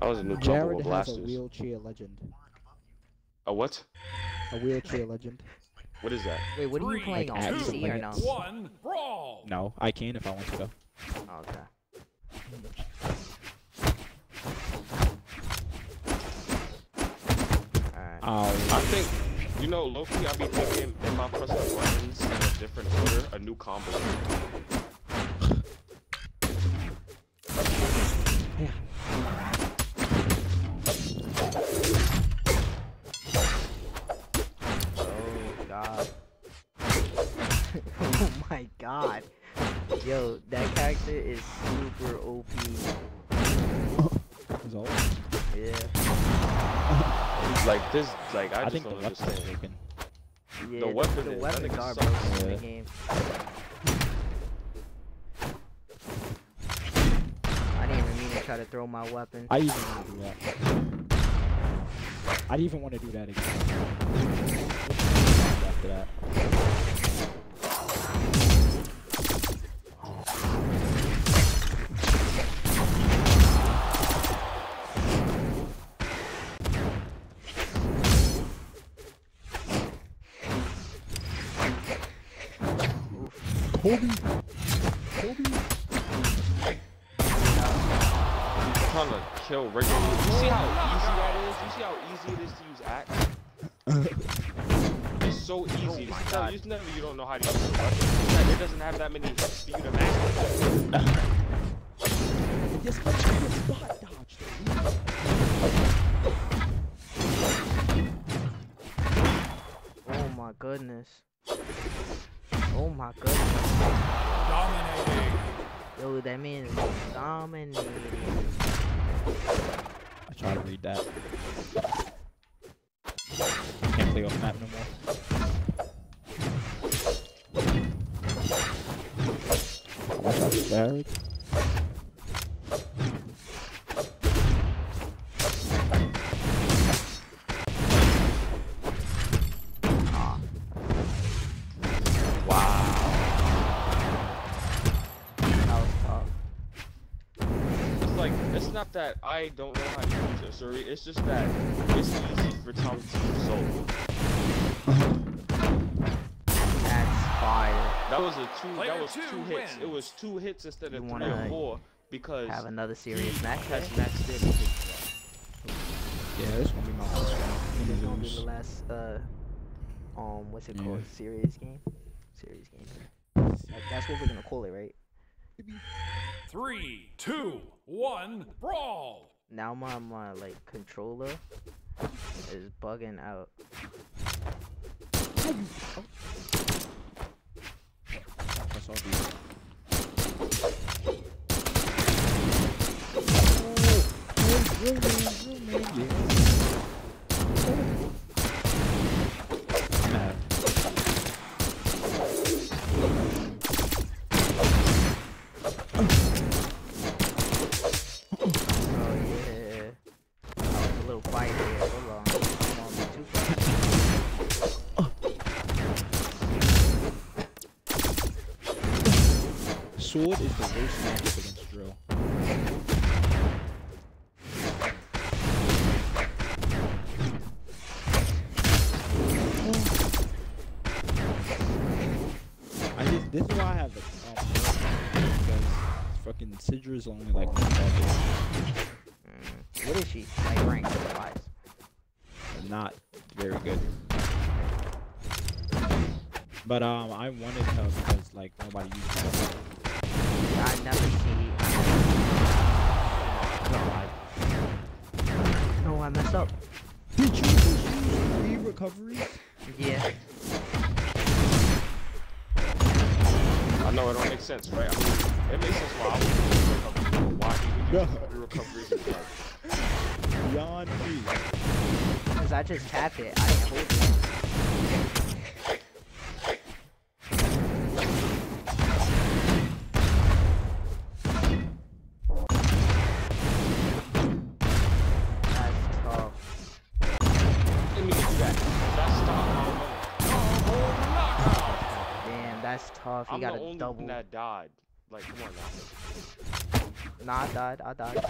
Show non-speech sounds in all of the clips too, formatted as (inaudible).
That was a new combo Jared with has a wheelchair legend. A what? A wheelchair legend. What is that? Wait, what are you Three, playing on Like, PC or no? minutes. One, brawl! No, I can if I want to though. Oh, okay. Alright. Oh, I think, you know, Loki, I be thinking if I press the buttons in a different order, a new combo. It's. Yeah. Like this, like I, I, just think the don't weapons understand. are broken. Yeah, weapon the is- that weapons nigga are sucks. broken in the Yeah. game. I didn't even mean to try to throw my weapon. I even want to do that. I didn't even want to do that again. After that. Kobe. Kobe. trying to kill regular. You see how easy that is? You see how easy it is to use axe? Uh-huh. it's so easy. Oh It's my never- God. it's never you don't know how to use the weapon. It doesn't have that many hits for you to master. This guy just spot dodged. Oh my goodness. Oh my goodness. Dominating. Yo, that man is dominating. I try to read that. Can't play off map no more. Watch out, not that I don't know how to use Asuri. It's just that it's easy for Tom to use Soul. That's fire. That was a two. Player that was two two hits. It was two hits instead of You three wanna or four because Have another serious match. right? Catch Max did. Yeah, this gonna be my last This gonna be the last, uh, um, what's it Yeah. called? Serious game? Serious game. That- That's what we're gonna call it, right? Three, two, one, brawl! Now my, my, like, controller is bugging out. That's all these. I'm is the worst matchup against drill. I just, this is why I have the um, because fucking Sidra is only like one. Mm. What is she? Like, rank wise? not very good. But um, I wanted her because like nobody uses her. I never see. No, oh, I messed up. Did you just use three recoveries? Yeah. I know it don't make sense, right? I mean, it makes sense why I would use recovery, but why he would use Yeah. three recoveries is (laughs) like Beyond me. Because I just tapped it. I didn't hold it. if he I'm got the a only double. That died. Like, come on now. Nah, I died. I died.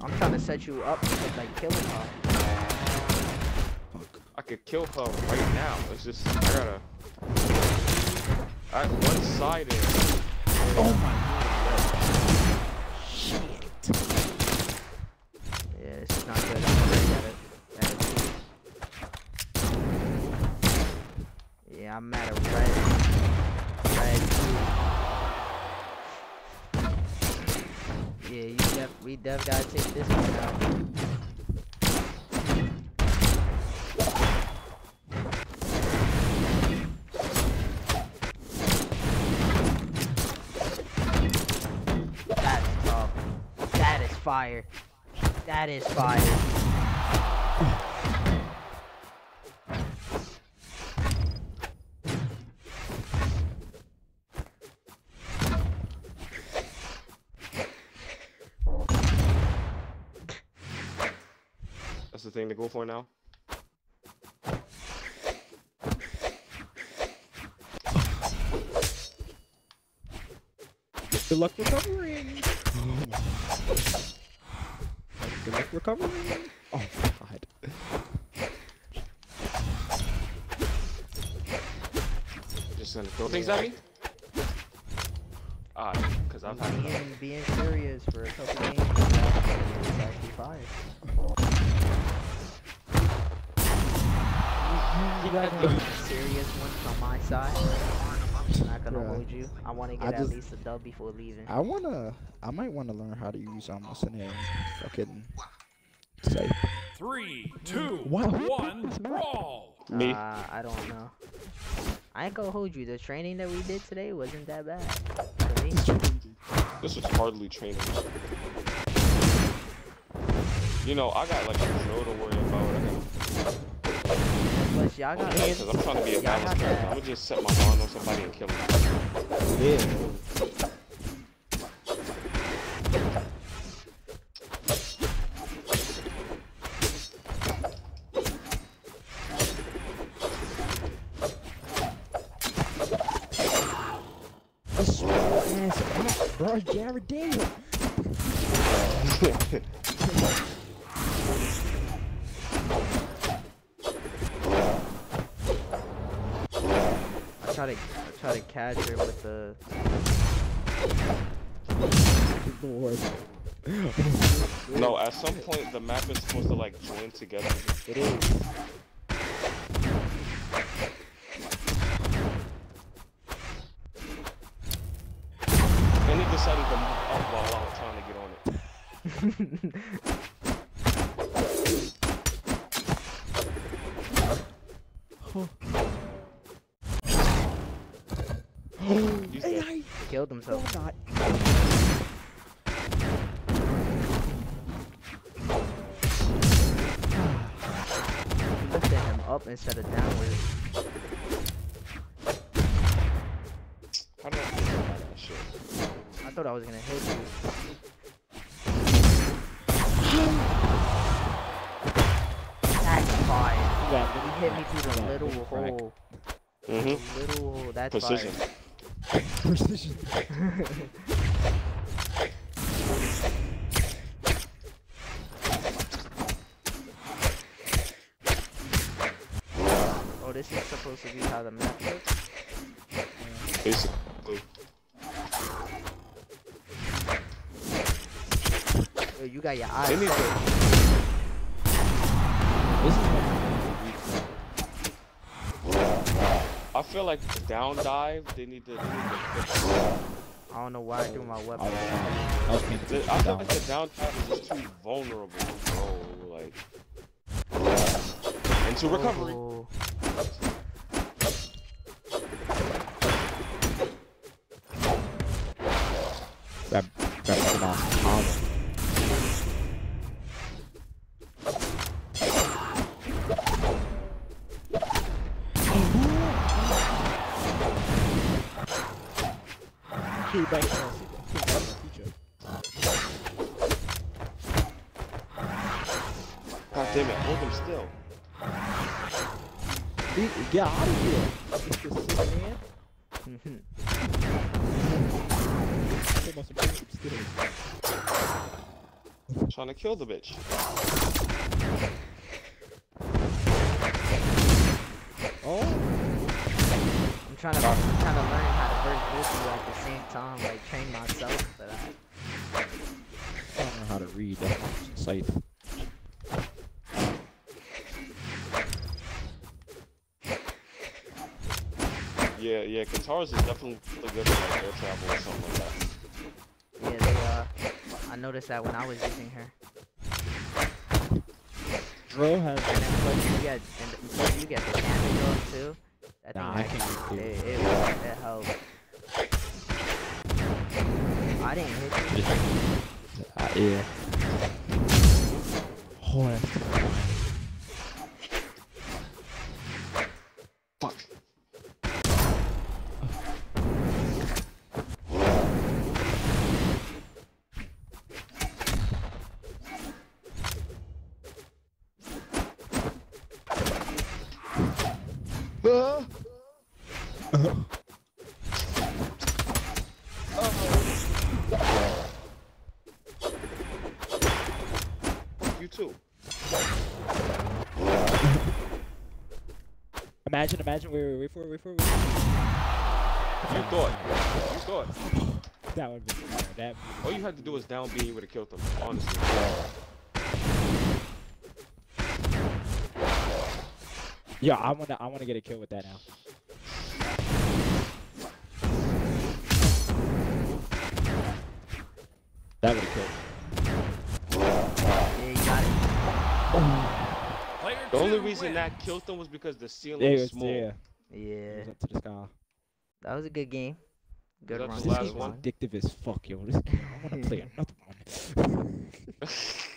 I'm trying to set you up with like kill her. I could kill her right now. It's just I gotta. At one sided. Oh my god. Shit. Def gotta take this one out. That is fire. That is fire. The thing to go for now. Good luck recovering. Good luck recovering. Oh god. Just gonna throw things at me. Ah, because I've had being, being serious for a couple games is actually fire. (laughs) You guys want A serious one from my side. I'm not gonna Bruh. hold you. I want to I get at least a dub before leaving. I wanna. I might wanna learn how to use um what's the name? Fucking. Say. Three, two, Wow. one, brawl. Me. Uh, I don't know. I ain't gonna hold you. The training that we did today wasn't that bad. This is hardly training. You know, I got like a drill to worry about. Plus, y'all got because I'm trying to be a balanced character. I'm gonna just set my mind on somebody and kill him. Yeah. Ass ass, bro. Jared Daniel. (laughs) try to try to catch her with the. (laughs) No, at some point the map is supposed to like join together. It is. And he decided to move up while I was trying to get on it. (laughs) Killed himself. not. Lifted him up instead of downward. How did I think about that shit? I thought I was gonna hit you. That's fine. Yeah, He hit me through the little hole. Mm-hmm. The little hole. That's Precision. fire. Precision. (laughs) Oh, this is supposed to be how the map looks. Basically. Yo, you got your eyes. They need set. to, This is I feel like down dive, they need to, they need to. I don't know why I threw my I weapon. was, I was paying The- I feel down. like the down dive is just too vulnerable, bro. Like, into recovery. Oh, Grab, grab the box. Damn it, hold him still. Dude, Get out of here! Mr. Sick man. (laughs) Say about some basic skills. trying to kill the bitch. Oh, I'm trying to I'm trying to learn how to burst Gucci at the same time, like train myself, but I, I don't know how to read that scythe. Yeah, yeah, Katars is definitely good for like air travel or something like that. yeah, they uh, I noticed that when I was using her. Dro has. And then plus you get, and plus you get the damage off too. That Nah, I can't actually- do it, it. it, it helped. I didn't hit you. Uh, yeah. Oh, that's You too. Imagine, imagine. Wait, wait, wait for it, wait for it. Wait for You thought. You thought. That would be that. All you had to do was down B, you would have killed them, honestly. Yeah, I wanna, I wanna get a kill with that now. That would have killed. Yeah, got it. Player The only reason wins. that killed them was because the ceiling Yeah, was was, small. yeah, Yeah, was up to the sky. that was a good game. Good run. This game one. is addictive as fuck, yo. This game, I wanna play (laughs) another (laughs)